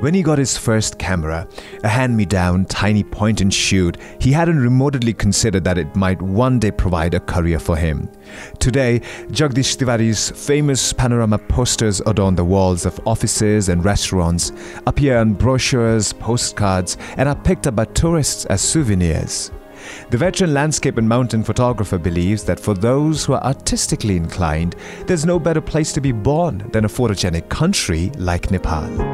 When he got his first camera, a hand me down, tiny point and shoot, he hadn't remotely considered that it might one day provide a career for him. Today, Jagdish Tiwari's famous panorama posters adorn the walls of offices and restaurants, appear on brochures, postcards, and are picked up by tourists as souvenirs. The veteran landscape and mountain photographer believes that for those who are artistically inclined, there's no better place to be born than a photogenic country like Nepal.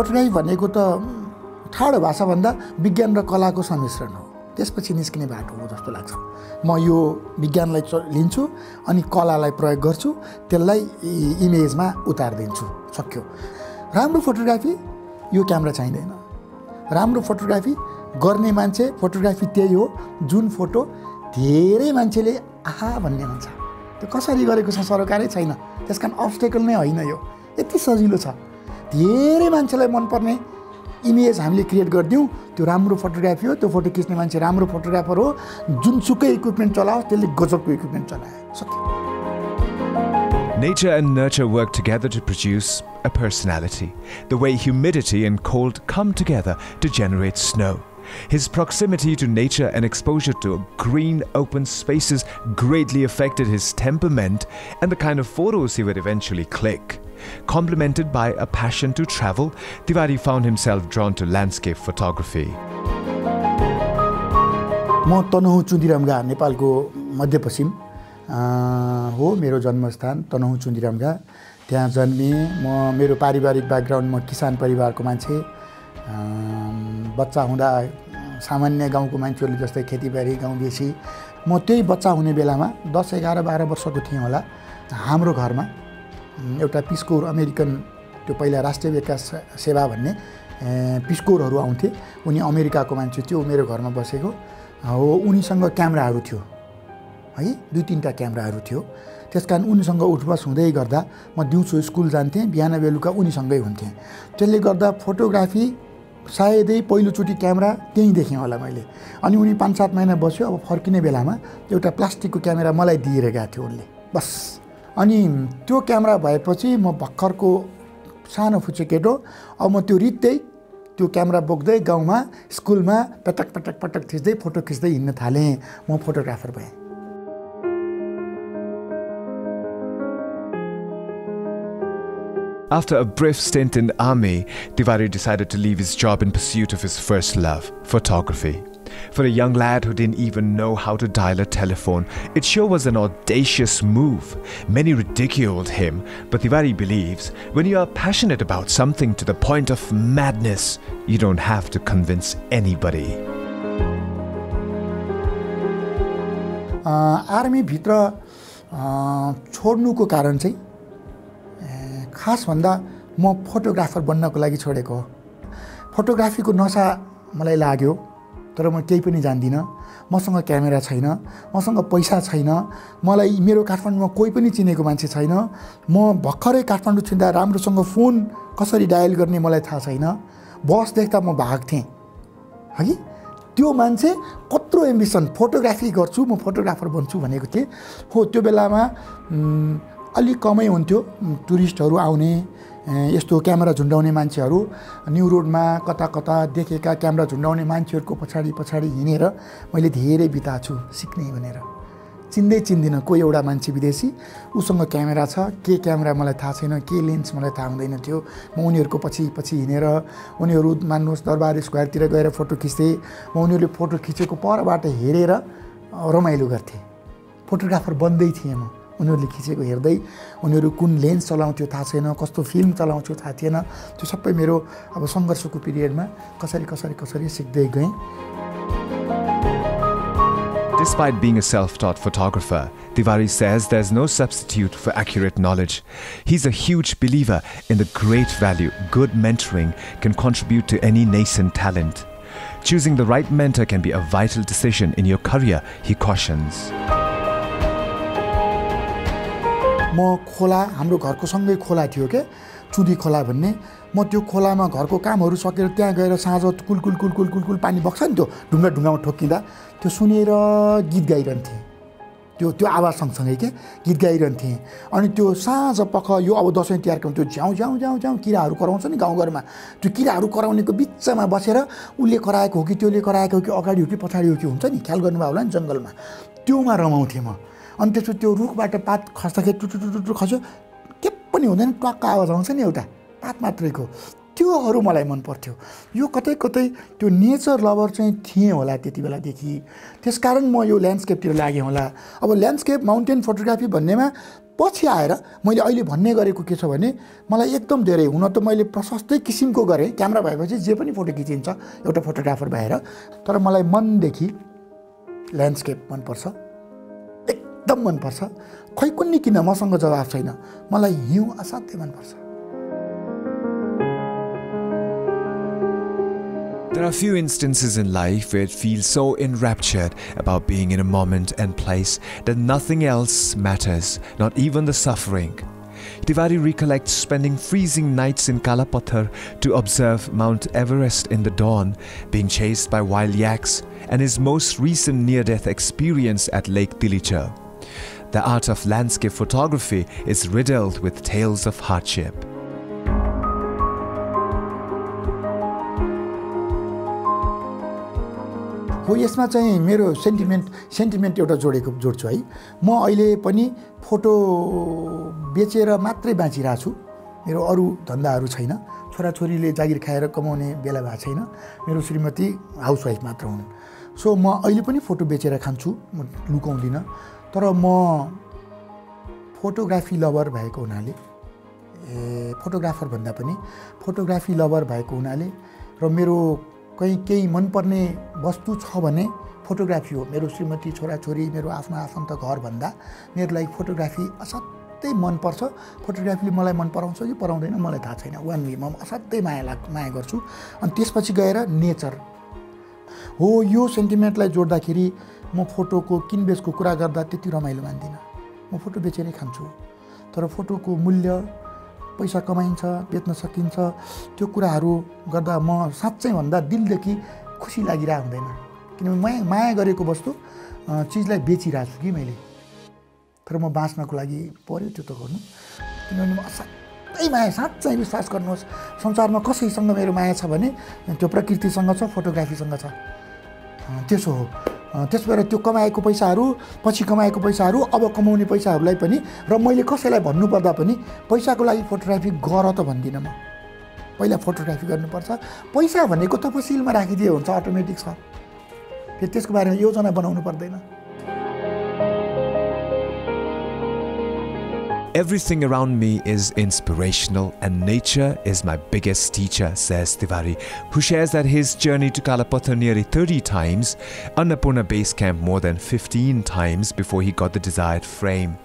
Photography भनेको त ठाडो भाषाभन्दा विज्ञान र कलाको सम्मिश्रण हो। त्यसपछि निस्किने बाटो हो जस्तो लाग्छ। म यो विज्ञानलाई च लिन्छु अनि कलालाई प्रयोग गर्छु त्यसलाई इमेजमा उतारिदिन्छु सक्यो। राम्रो फोटोग्राफी यो क्यामेरा चाहिँदैन। राम्रो फोटोग्राफी गर्ने मान्छे फोटोग्राफी त्यही हो जुन फोटो धेरै मान्छेले आहा भन्ने हुन्छ। त्यो कसरी गरेको छ सरकारै छैन। त्यस कारण अब्सटेकल नै होइन यो। यति सजिलो छ। धेरै मान्छेलाई मनपर्ने इमेज हामीले क्रिएट गरिदिउँ त्यो राम्रो फोटोग्राफी हो त्यो फोटो खिच्ने मान्छे राम्रो फोटोग्राफर हो जुनसुकै इक्विपमेन्ट चलाओस् त्यसले गजबको इक्विपमेन्ट चलायो सक्यो Nature and nurture work together to produce a personality, the way humidity and cold come together to generate snow. His proximity to nature and exposure to green, open spaces greatly affected his temperament and the kind of photos he would eventually click. Complemented by a passion to travel, Tiwari found himself drawn to landscape photography. म तनहुँ चुदिरामगा नेपालको मध्यपश्चिम हो मेरो जन्मस्थान तनहुँ चुन्दिरामगा। त्यहाँ जन्मेँ म मेरो पारिवारिक background म किसान परिवारको मान्छे। बच्चा हुँदा सामान्य गाउँको मान्छेहरूले जस्तै खेतीबारी गाउँ बेसी। म त्यही बच्चा हुने बेलामा दस एघार बाह्र वर्षको थिएँ होला हाम्रो घरमा। एउटा पिस्कोर अमेरिकन त्यो पहिला राष्ट्रिय विकास सेवा भन्ने पिस्कोरहरू आउँथे। उनी अमेरिकाको मान्छे थियो मेरो घरमा बसेको। हो उनीसँग क्यामेराहरू थियो। है दुई तिनवटा क्यामेराहरू थियो। त्यस कारण उनीसँग उठबस हुँदै गर्दा म दिउँसो स्कुल जान्थेँ बिहान बेलुका उनीसँगै हुन्थेँ। त्यसले गर्दा फोटोग्राफी सायदै पहिलोचोटि क्यामेरा त्यहीँ देखेँ होला मैले। अनि उनी पाँच सात महिना बस्यो अब फर्किने बेलामा एउटा प्लास्टिकको क्यामेरा मलाई दिएर गएको थियो उनले। बस। अनि त्यो क्यामेरा भएपछि म भर्खरको सानो फुच्चे केटो अब म त्यो रित्दै त्यो क्यामेरा बोक्दै गाउँमा स्कुलमा पटक पटक पटक खिच्दै फोटो खिच्दै हिँड्न थालेँ म फोटोग्राफर भएँ After a brief stint in the army, Tiwari decided to leave his job in pursuit of his first love, photography. For a young lad who didn't even know how to dial a telephone, it sure was an audacious move. Many ridiculed him, but Tiwari believes when you are passionate about something to the point of madness, you don't have to convince anybody. आर्मीभित्र छोड्नुको कारण चाहिँ खास भन्दा म photographer बन्नको लागि छोडेको हो फोटोग्राफीको नसा मलाई लाग्यो तर म केही पनि जान्दिनँ। मसँग क्यामेरा छैन मसँग पैसा छैन मलाई मेरो काठमाडौँमा कोही पनि चिनेको मान्छे छैन। म भर्खरै काठमाडौँ छिँदा राम्रोसँग फोन कसरी डायल गर्ने मलाई थाहा छैन। बस देख्दा म भाग्थेँ है त्यो मान्छे कत्रो एम्बिसन फोटोग्राफी गर्छु म फोटोग्राफर बन्छु भनेको थिएँ। हो त्यो बेलामा अलिक कमै हुन्थ्यो टुरिस्टहरू आउने यस्तो क्यामेरा झुन्डाउने मान्छेहरू न्यु रोडमा कता कता देखेका क्यामेरा झुन्डाउने मान्छेहरूको पछाडि पछाडि हिँडेर मैले धेरै बिताएको छु सिक्ने भनेर। चिन्दै चिन्दिनँ कोही एउटा मान्छे विदेशी? उसँग क्यामेरा छ के क्यामेरा मलाई थाहा छैन के लेन्स मलाई थाहा हुँदैन थियो। म उनीहरूको पछि पछि हिँडेर उनीहरू मान्नुहोस् दरबार स्क्वायरतिर गएर फोटो खिच्थेँ। म उनीहरूले फोटो खिचेको परबाट हेरेर रमाइलो गर्थेँ। फोटोग्राफर बन्दै थिएँ म। उनीहरूले खिचेको हेर्दै उनीहरू कुन लेन्स चलाउँथ्यो थाहा छैन कस्तो फिल्म चलाउँथ्यो थाहा थिएन त्यो सबै मेरो अब सङ्घर्षको पिरियडमा कसरी कसरी कसरी सिक्दै गएँ Despite being a self taught photographer, Tiwari says there's no substitute for accurate knowledge. He's a huge believer in the great value good mentoring can contribute to any nascent talent. Choosing the right mentor can be a vital decision in your career, he cautions. म खोला हाम्रो घरको सँगै खोला थियो क्या चुदी खोला भन्ने। म त्यो खोलामा घरको कामहरू सकेर त्यहाँ गएर साँझ कुल कुल कुल कुल कुल कुल पानी बग्छ नि त्यो ढुङ्गा ढुङ्गामा ठोक्किँदा त्यो सुनेर गीत गाइरहन्थेँ। त्यो त्यो आवाज सँगसँगै के? गीत गाइरहन्थेँ। अनि त्यो साँझ पख यो अब दसैँ तिहारको त्यो झ्याउ झ्याउ झ्याउ झ्याउ किराहरू कराउँछ नि गाउँघरमा। त्यो किराहरू कराउनेको बिचमा बसेर उसले कराएको हो कि त्यसले कराएको हो कि अगाडि हो कि पछाडि हो कि हुन्छ नि ख्याल गर्नुभयो होला नि जङ्गलमा। त्योमा रमाउँथेँ म। अनि त्यसपछि त्यो रुखबाट पात खस्दाखेरि टुटु टुटु खस्यो के पनि हुँदैन ट्वाक्क आवाज आउँछ नि एउटा पात मात्रैको। त्योहरू मलाई मन पर्थ्यो। यो कतै कतै त्यो नेचर लभर चाहिँ थिएँ होला त्यति बेलादेखि। त्यसकारण म यो ल्यान्डस्केपतिर लागेँ होला। अब ल्यान्डस्केप माउन्टेन फोटोग्राफी भन्नेमा पछि आएर मैले अहिले भन्ने गरेको के छ भने मलाई एकदम धेरै हुन त मैले प्रशस्तै किसिमको गरेँ। क्यामेरा भएपछि जे पनि फोटो खिचिन्छ एउटा फोटोग्राफर भएर। तर मलाई मनदेखि ल्यान्डस्केप मनपर्छ। एकदम मनपर्छ खै कुन्नी किन मसँग जवाफ छैन मलाई हिउँ असाध्यै मनपर्छ There are few instances in life where it feels so enraptured about being in a moment and place that nothing else matters, not even the suffering. Tiwari recollects spending freezing nights in Kalapathar to observe Mount Everest in the dawn, being chased by wild yaks, and his most recent near death experience at Lake Dilicha. The art of landscape photography is riddled with tales of hardship. हो यसमा चाहिँ मेरो sentiment sentiment एउटा जोडेको जोड्छु है। म अहिले पनि फोटो बेचेर मात्रै बाँचिरहेको छु मेरो अरू धन्दाहरू छैन। छोराछोरीले जागिर खाएर कमाउने बेला भएको छैन। मेरो श्रीमती हाउसवाइफ मात्र हुन्। सो म अहिले पनि फोटो बेचेर खान्छु। म लुकाउँदिनँ। तर म फोटोग्राफी लभर भएको हुनाले ए फोटोग्राफर भन्दा पनि फोटोग्राफी लभर भएको हुनाले र मेरो कहीँ केही मनपर्ने वस्तु छ भने फोटोग्राफी हो। मेरो श्रीमती छोराछोरी मेरो आफ्नो आफन्त घरभन्दा मेरो लागि फोटोग्राफी असाध्यै मनपर्छ। फोटोग्राफीले मलाई मन पराउँछ कि पराउँदैन मलाई थाहा छैन। वान वे म असाध्यै माया लाग माया गर्छु। अनि त्यसपछि गएर नेचर हो। यो सेन्टिमेन्टलाई जोड्दाखेरि म फोटोको किनबेचको कुरा गर्दा त्यति रमाइलो मान्दिनँ। म फोटो बेचेरै खान्छु। तर फोटोको मूल्य पैसा कमाइन्छ बेच्न सकिन्छ त्यो कुराहरू गर्दा म साँच्चै भन्दा दिलदेखि खुसी लागिरहेको हुँदैन। किनभने माया माया गरेको वस्तु चिजलाई बेचिरहेको छु कि मैले। तर म बाँच्नको लागि पऱ्यो त्यो त गर्नु। किनभने म साँच्चै माया साँच्चै विश्वास गर्नुहोस् संसारमा कसैसँग मेरो माया छ भने त्यो प्रकृतिसँग छ फोटोग्राफीसँग छ। त्यसो हो। त्यस भएर त्यो कमाएको पैसाहरू पछि कमाएको पैसाहरू अब कमाउने पैसाहरूलाई पनि र मैले कसैलाई भन्नुपर्दा पनि पैसाको लागि फोटोग्राफी गर त भन्दिनँ म। पहिला फोटोग्राफी गर्नुपर्छ। पैसा भनेको तपसिलमा राखिदिए हुन्छ अटोमेटिक छ। फेरि त्यसको बारेमा योजना बनाउनु पर्दैन। Everything around me is inspirational, and nature is my biggest teacher, says Tiwari, who shares that his journey to Kalapatha nearly 30 times, Annapurna Base Camp more than 15 times before he got the desired frame.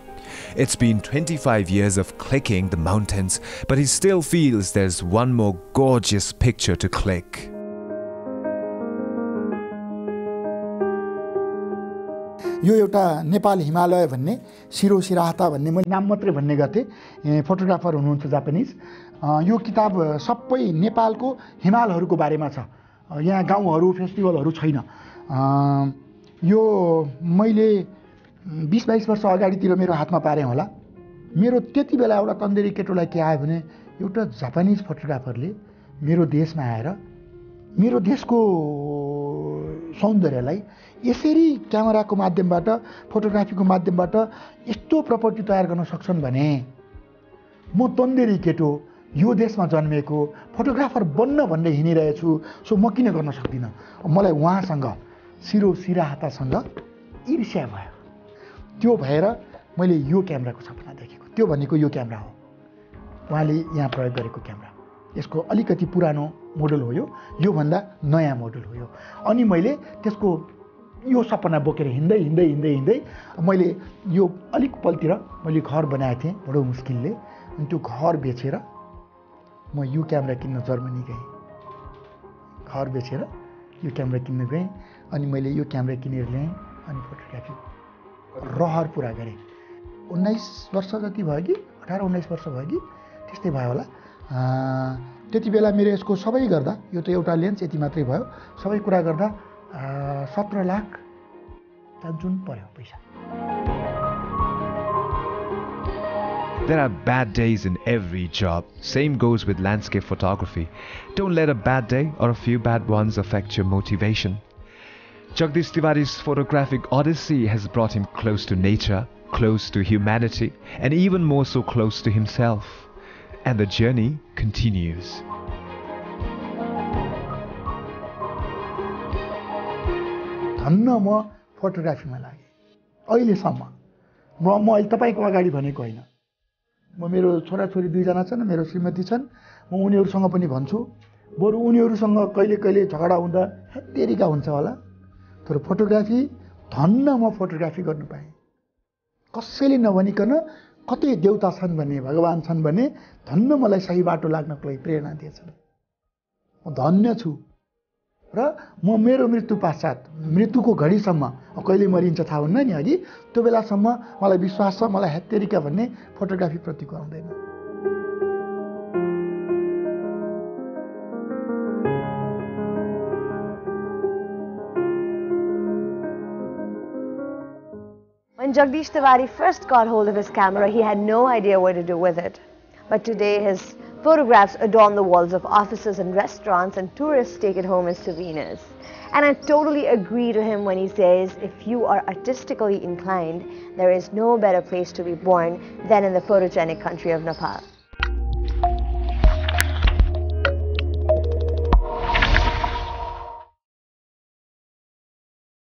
It's been 25 years of clicking the mountains, but he still feels there's one more gorgeous picture to click. यो एउटा नेपाल हिमालय भन्ने सिरो सिराहता भन्ने मैले नाम मात्रै भन्ने गर्थेँ photographer हुनुहुन्छ जापानिज। यो किताब सबै नेपालको हिमालहरूको बारेमा छ। यहाँ गाउँहरू फेस्टिभलहरू छैन। यो मैले बिस बाइस वर्ष अगाडितिर मेरो हातमा पारेँ होला। मेरो त्यति बेला एउटा तन्देरी केटोलाई के आयो भने एउटा जापानिज फोटोग्राफरले मेरो देशमा आएर मेरो देशको सौन्दर्यलाई यसरी क्यामेराको माध्यमबाट फोटोग्राफीको माध्यमबाट यस्तो प्रपर्टी तयार गर्न सक्छन् भने म तन्देरी केटो यो देशमा जन्मेको फोटोग्राफर बन्न भन्ने हिँडिरहेछु सो म किन गर्न सक्दिनँ? मलाई उहाँसँग सिरो सिराहातासँग ईर्ष्या भयो। त्यो भएर मैले यो क्यामेराको सपना देखेको। त्यो भनेको यो क्यामेरा हो। उहाँले यहाँ प्रयोग गरेको क्यामेरा यसको अलिकति पुरानो मोडल हो योभन्दा नयाँ मोडल हो यो। अनि मैले त्यसको यो सपना बोकेर हिँड्दै हिँड्दै हिँड्दै हिँड्दै मैले यो अलिक पलतिर मैले घर बनाएको थिएँ बडो मुस्किलले। अनि त्यो घर बेचेर म यो क्यामेरा किन्न जर्मनी गएँ। घर बेचेर यो क्यामेरा किन्न गएँ अनि मैले यो क्यामेरा किनेर ल्याएँ अनि फोटोग्राफी रहर पुरा गरेँ। उन्नाइस वर्ष जति भयो कि अठार उन्नाइस वर्ष भयो कि त्यस्तै भयो होला। त्यति बेला मेरो यसको सबै गर्दा यो त एउटा लेन्स यति मात्रै भयो। सबै कुरा गर्दा सत्र लाख जुन पर्यो पैसा There are bad days in every job. Same goes with landscape photography. Don't let a bad day or a few bad ones affect your motivation. Jagdish Tiwari's photographic odyssey has brought him close to nature, close to humanity, and even more so close to himself. And the journey continues. धन्न म फोटोग्राफीमा लागेँ। अहिलेसम्म। म म अहिले तपाईँको अगाडि भनेको होइन। म मेरो छोराछोरी दुईजना छन् मेरो श्रीमती छन्। म उनीहरूसँग पनि भन्छु बरु उनीहरूसँग कहिले कहिले झगडा हुँदा हेतेरिका हुन्छ होला। तर फोटोग्राफी धन्न म फोटोग्राफी गर्नु पाएँ। कसैले नभनिकन कतै देउता छन् भने भगवान् छन् भने धन्न मलाई सही बाटो लाग्नको लागि प्रेरणा दिएछन्। म धन्य छु। र म मेरो मृत्यु पश्चात मृत्युको घडीसम्म कहिले मरिन्छ थाहा हुन्न नि अघि त्यो बेलासम्म मलाई विश्वास छ मलाई हेत्तेरिका भन्ने फोटोग्राफीप्रतिको आउँदैन When Jagdish Tiwari first got hold of his camera, he had no idea what to do with it. But today, his photographs adorn the walls of offices and restaurants, and tourists take it home as souvenirs. And I totally agree to him when he says, if you are artistically inclined, there is no better place to be born than in the photogenic country of Nepal.